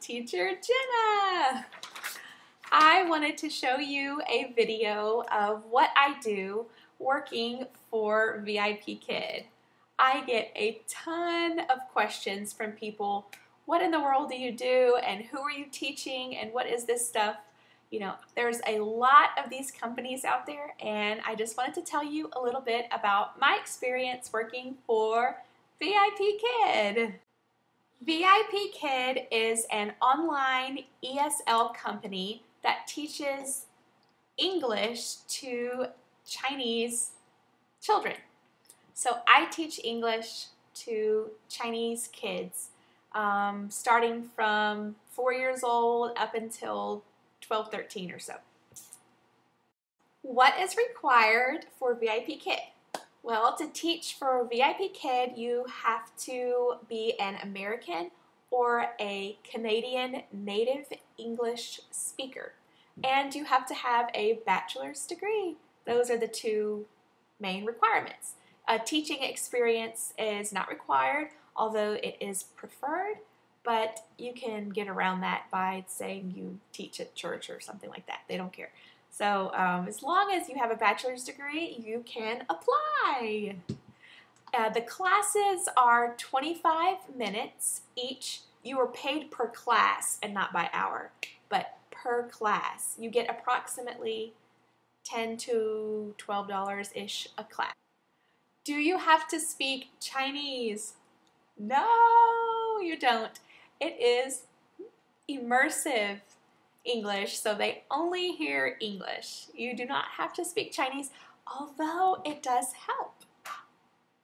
teacher Jenna. I wanted to show you a video of what I do working for VIP Kid. I get a ton of questions from people. What in the world do you do and who are you teaching and what is this stuff? You know, there's a lot of these companies out there and I just wanted to tell you a little bit about my experience working for VIP Kid. VIP Kid is an online ESL company that teaches English to Chinese children. So I teach English to Chinese kids um, starting from four years old up until 12, 13 or so. What is required for VIP Kid? Well, to teach for VIP Kid, you have to be an American or a Canadian native English speaker. And you have to have a bachelor's degree. Those are the two main requirements. A teaching experience is not required, although it is preferred, but you can get around that by saying you teach at church or something like that. They don't care. So um, as long as you have a bachelor's degree, you can apply. Uh, the classes are 25 minutes each. You are paid per class and not by hour, but per class. You get approximately 10 to $12 ish a class. Do you have to speak Chinese? No, you don't. It is immersive. English, so they only hear English. You do not have to speak Chinese, although it does help.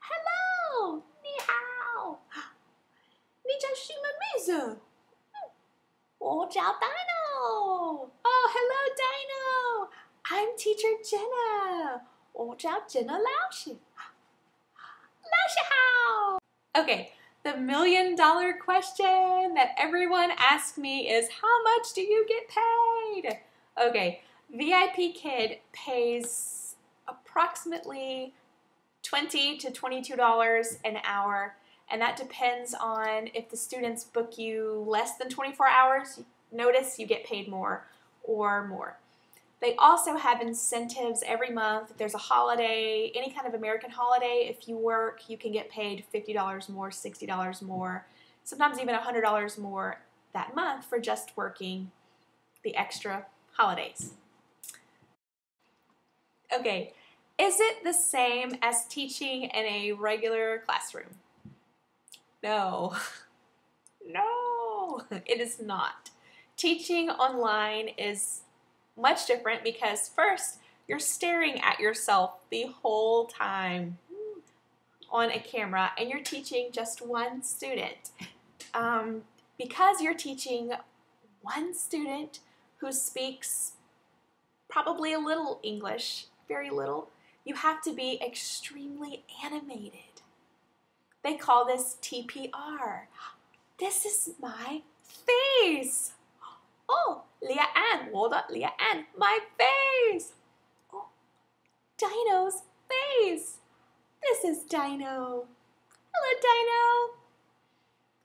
Hello! Ni hao! Ni jiao Dino! Oh, hello, Dino! I'm teacher Jenna. Oh, Jenna Lao Shi. Lao Okay. The million dollar question that everyone asks me is how much do you get paid? Okay, VIP Kid pays approximately 20 to $22 an hour, and that depends on if the students book you less than 24 hours, notice you get paid more or more. They also have incentives every month. If there's a holiday, any kind of American holiday, if you work, you can get paid $50 more, $60 more, sometimes even $100 more that month for just working the extra holidays. Okay, is it the same as teaching in a regular classroom? No. No, it is not. Teaching online is much different because first, you're staring at yourself the whole time on a camera and you're teaching just one student. Um, because you're teaching one student who speaks probably a little English, very little, you have to be extremely animated. They call this TPR. This is my face. Oh, Leah Ann, 我的 Leah Ann, my face. Oh, Dino's face. This is Dino. Hello, Dino.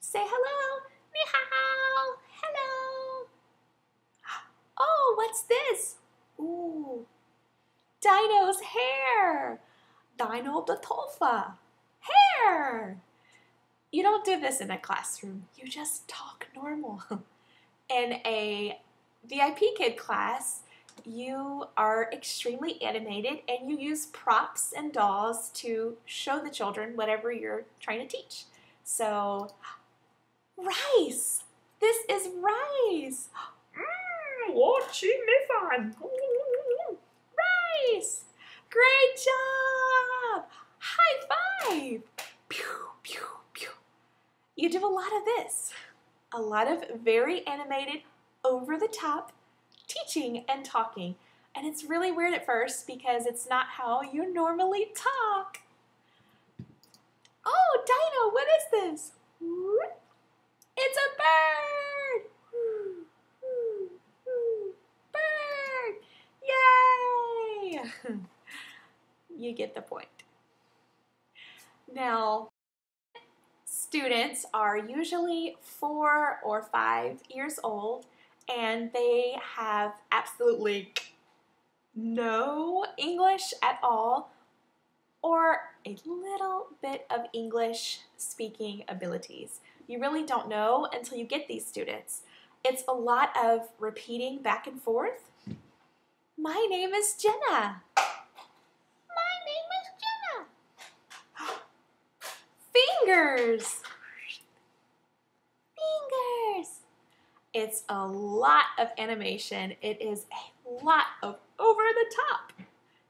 Say hello. 你好. Hello. Oh, what's this? Ooh, Dino's hair. Dino 的头发. Hair. You don't do this in a classroom. You just talk normal. in a VIP kid class, you are extremely animated and you use props and dolls to show the children whatever you're trying to teach. So, rice! This is rice! Mmm, watching Rice! Great job! High five! Pew, pew, pew. You do a lot of this a lot of very animated, over the top teaching and talking. And it's really weird at first because it's not how you normally talk. Oh, Dino, what is this? It's a bird! Bird! Yay! you get the point. Now, students are usually four or five years old and they have absolutely no English at all or a little bit of English speaking abilities. You really don't know until you get these students. It's a lot of repeating back and forth. My name is Jenna. My name is Jenna. Fingers. Fingers. It's a lot of animation. It is a lot of over the top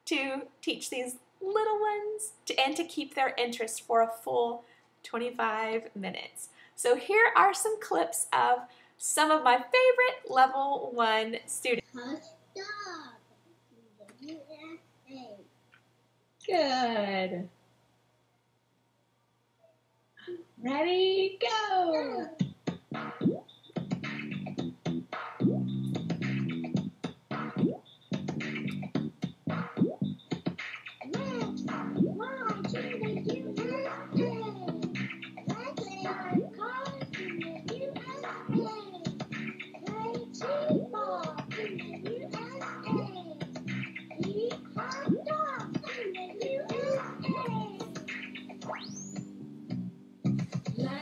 to teach these little ones to, and to keep their interest for a full 25 minutes. So here are some clips of some of my favorite level one students. Good. Ready, go!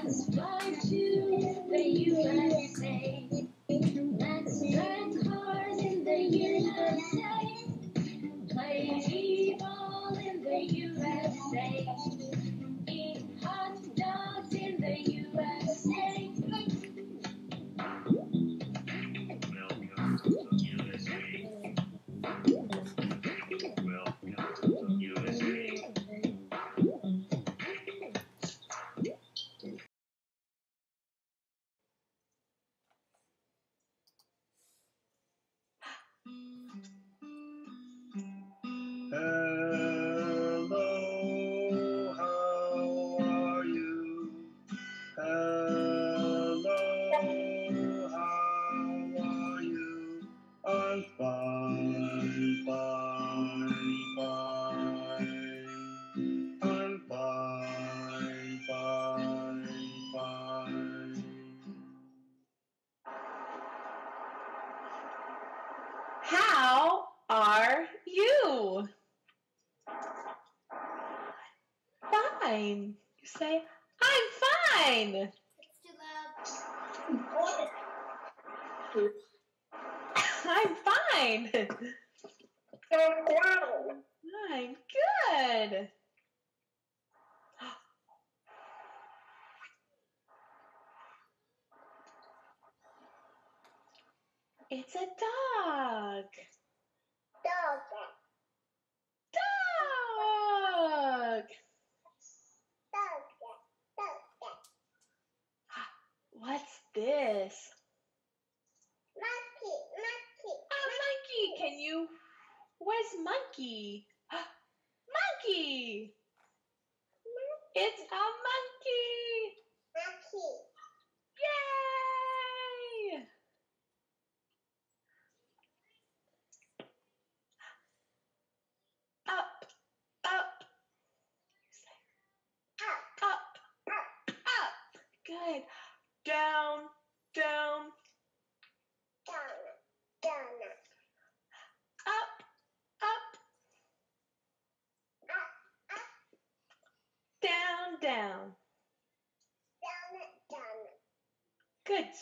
Fly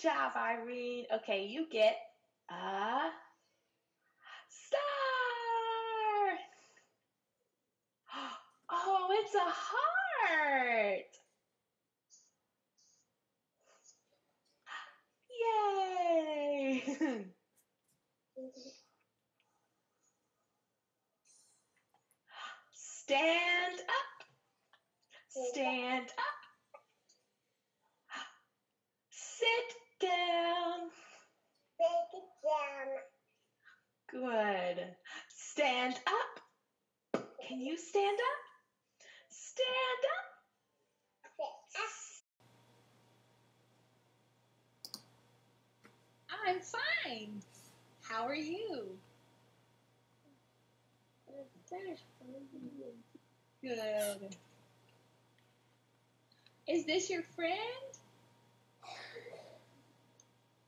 job, Irene. Okay, you get a star. Oh, it's a heart. Yay! Stand up. Stand up. Sit down. Good. Stand up. Can you stand up? Stand up. I'm fine. How are you? Good. Is this your friend?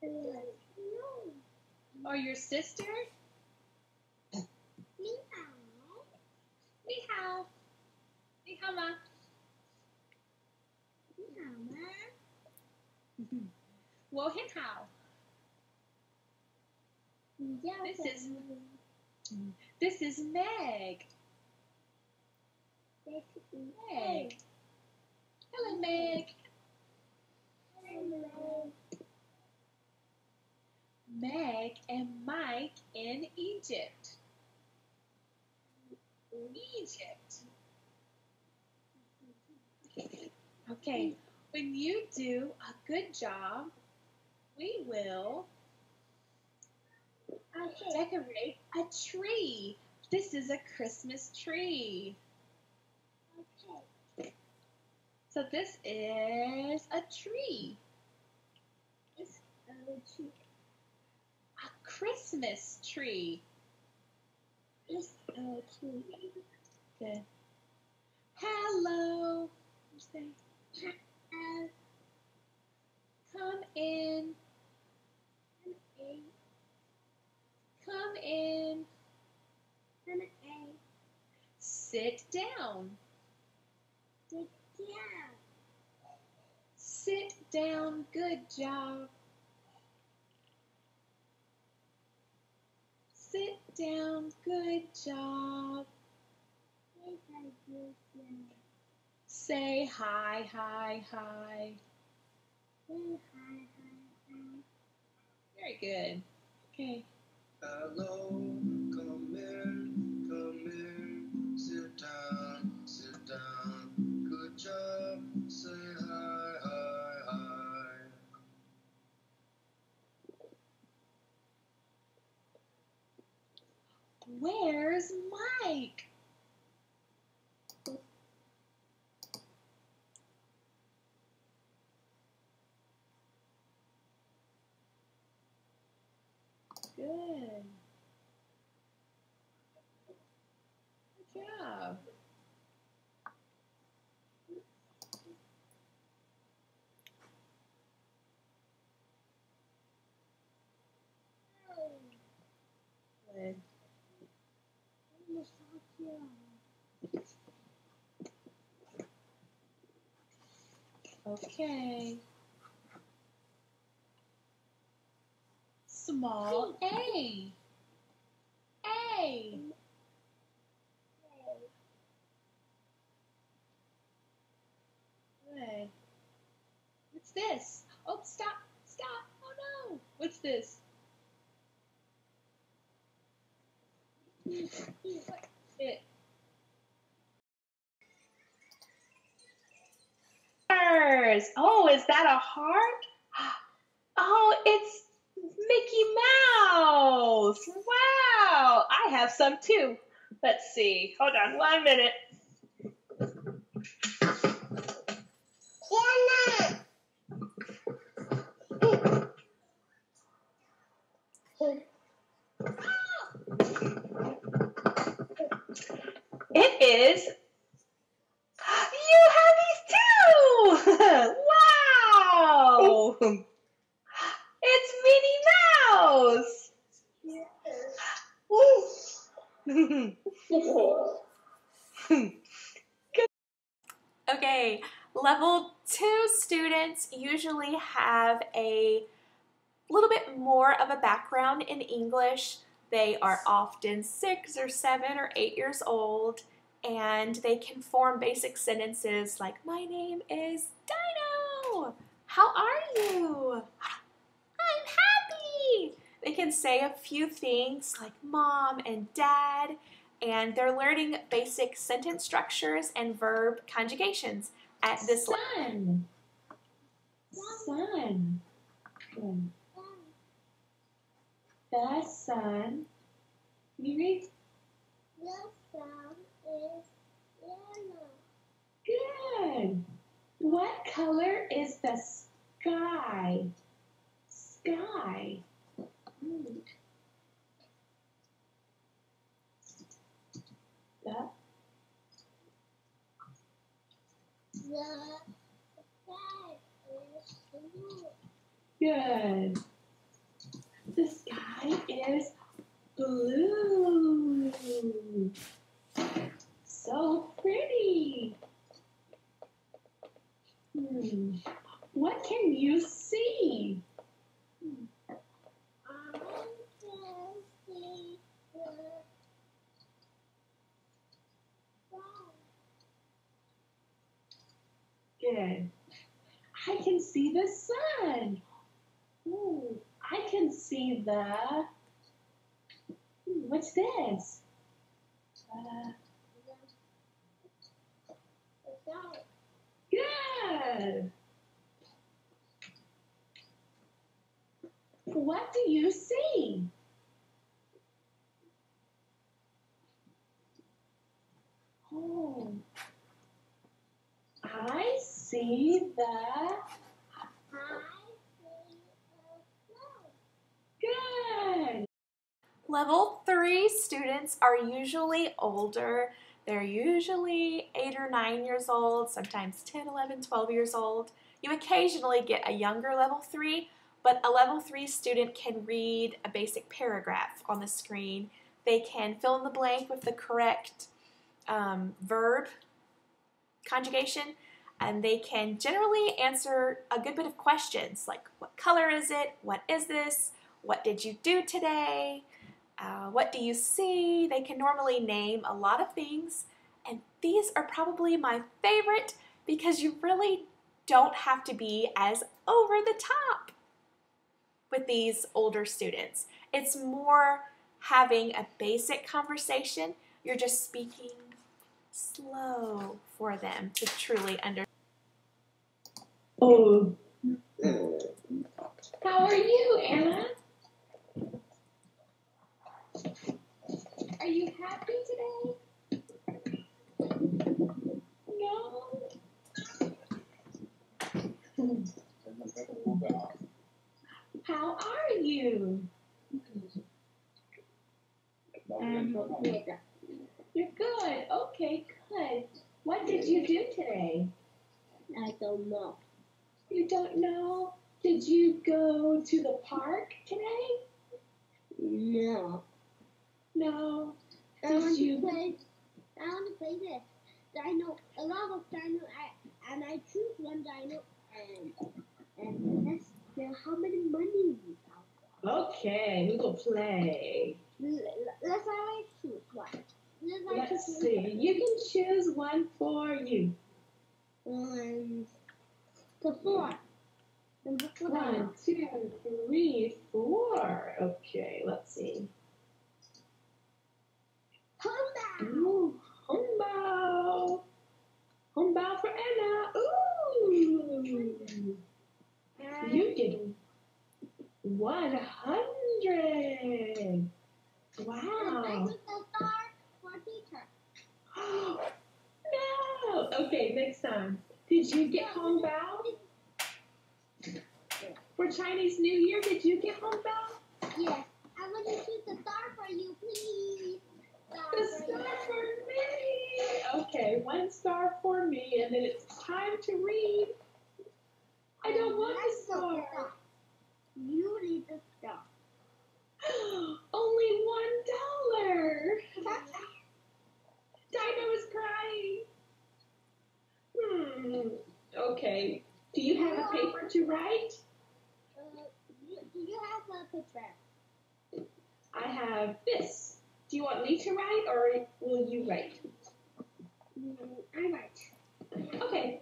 No. Or your sister? Ni hao. Ni hao ma. Mama. Wo hin hao. This is- This is Meg. This is Meg. Hello, Meg. Hello. Meg and Mike in Egypt. Egypt. Okay, when you do a good job, we will decorate a tree. This is a Christmas tree. Okay. So this is a tree, a tree. a Christmas tree. It's a tree. Good. Hello. Say, come in, come in. An A. Sit down. Sit down. Sit down. Good job. Sit down. Good job. Yes, I do. Yeah. Say hi, hi, hi. Say hi, hi, hi. Very good. Okay. Hello, come in, come in, sit down, Where's Mike? Good. Good job. Oh, Good. I'm gonna stop you. Okay. Small A. A. Good. What's this? Oh, stop, stop. Oh no. What's this? It. Oh, is that a heart? Oh, it's Mickey Mouse. Wow. I have some too. Let's see. Hold on one minute. It is. You have these too! Wow! It's Minnie Mouse! Okay, level two students usually have a little bit more of a background in English. They are often six or seven or eight years old and they can form basic sentences like, My name is Dino. How are you? I'm happy. They can say a few things like mom and dad and they're learning basic sentence structures and verb conjugations at this level. Sun. Sun. The sun. You read? The sun is yellow. Good. What color is the sky? Sky. The The blue. Good. The sky is blue. So pretty. Hmm. What can you see? I can see the sun. Good. I can see the sun. Ooh, I can see the. Hmm, What's this? Uh, The sun. good. What do you see? Oh, I see. Good. Level three students are usually older. They're usually eight or nine years old, sometimes 10, 11, 12 years old. You occasionally get a younger level three, but a level three student can read a basic paragraph on the screen. They can fill in the blank with the correct um, verb conjugation, and they can generally answer a good bit of questions like what color is it? What is this? What did you do today? Uh, what do you see? They can normally name a lot of things, and these are probably my favorite because you really don't have to be as over the top with these older students. It's more having a basic conversation. You're just speaking slow for them to truly understand. Oh, how are you, Anna? Are you happy today? No. How are you? Um, you're good. Okay, good. What did you do today? I don't know. You don't know? Did you go to the park today? No. No. I want you- to play. I want to play this. Dino. A lot of dino. I, and I choose one dino. And and let's see how many money we have. Okay, we go play. Let's always choose one. Let's Let's see. You can choose one for you. One. The four. Number four. One, two, three, four. Okay, let's see. Honda. Ooh, Hongbao. Hongbao for Anna. Ooh. You get 100. Wow. took for teacher. no. Okay, next time. Did you get Hongbao? For Chinese New Year, did you get Hongbao? Yes. I want to choose the star for you, please. Star The star you. for me. Okay, one star for me, and then it's time to read. I don't want a Let's go star. star. You need the star. Only one dollar. Dino is crying. Hmm. Okay. Do you have a paper to write? Uh, you, do you have a picture? I have this. Do you want me to write or will you write? Mm, I write. Okay.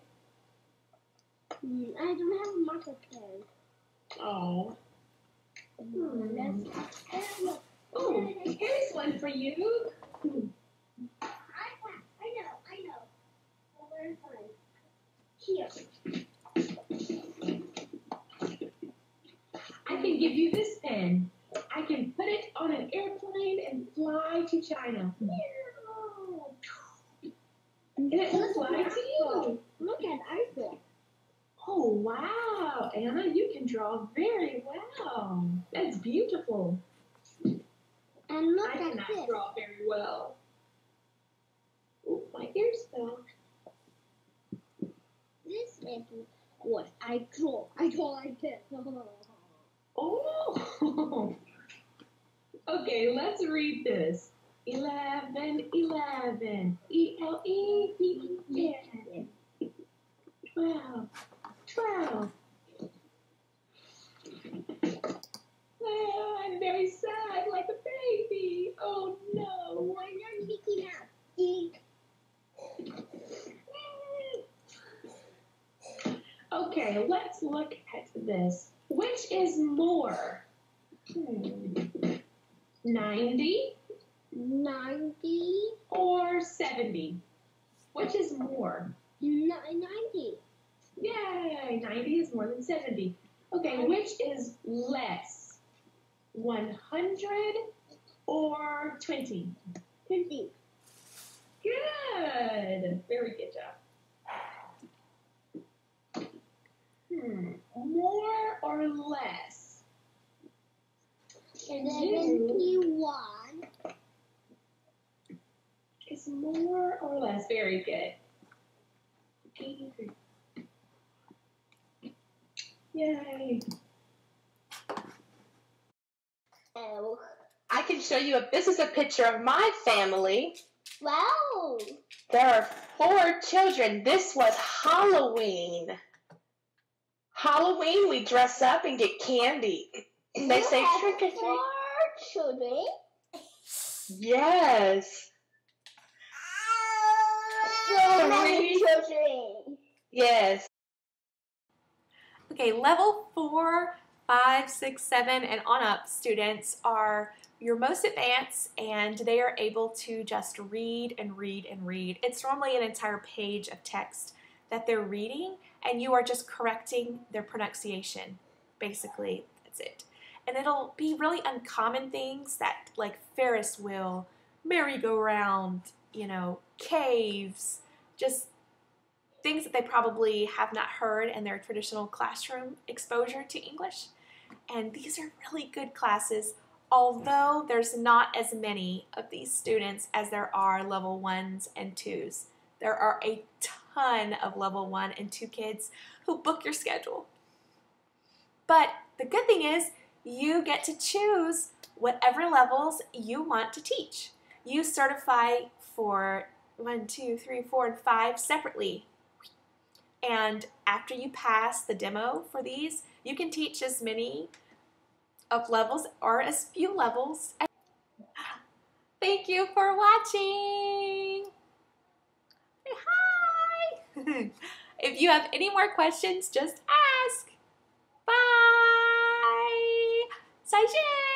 Mm, I don't have a marker pen. Oh. Mm, let's. Uh, look. Oh, here's one for you. I, I know, I know. Oh, where is mine? Here. I can give you this pen. I can put it on an airplane and fly to China. Hmm. And it will fly to you. Look at Eiffel. Oh, wow. Anna, you can draw very well. That's beautiful. And look I at cannot this. draw very well. Oh, my ears fell. This is course. I draw. I draw like this. Oh. okay, let's read this. Eleven, eleven. E L E V E N. Twelve, twelve. Oh, I'm very sad, like a baby. Oh no. Why not Mickey Mouse? Ding. Okay, let's look at this. Which is more? Hmm. 90 Ninety. or 70? Which is more? Ni- Ninety. Yay! 90 is more than 70. Okay, which is less? 100 or 20? Twenty. Good! Very good job. Hmm, more or less? Seventy-one. Is more or less? Very good. Yay! Oh. I can show you a this is a picture of my family. Wow. There are four children. This was Halloween. Halloween we dress up and get candy. They You say trick or treat. Four children. Yes. Yes. Okay, level four, five, six, seven, and on up students are your most advanced and they are able to just read and read and read. It's normally an entire page of text that they're reading and you are just correcting their pronunciation. Basically, that's it. And it'll be really uncommon things that like Ferris wheel, merry-go-round, you know, caves, just things that they probably have not heard in their traditional classroom exposure to English. And these are really good classes, although there's not as many of these students as there are level ones and twos. There are a ton of level one and two kids who book your schedule. But the good thing is, you get to choose whatever levels you want to teach. You certify for one, two, three, four, and five separately. And after you pass the demo for these, you can teach as many of levels or as few levels. Thank you for watching. Hi. if you have any more questions, just ask. Bye. 再见。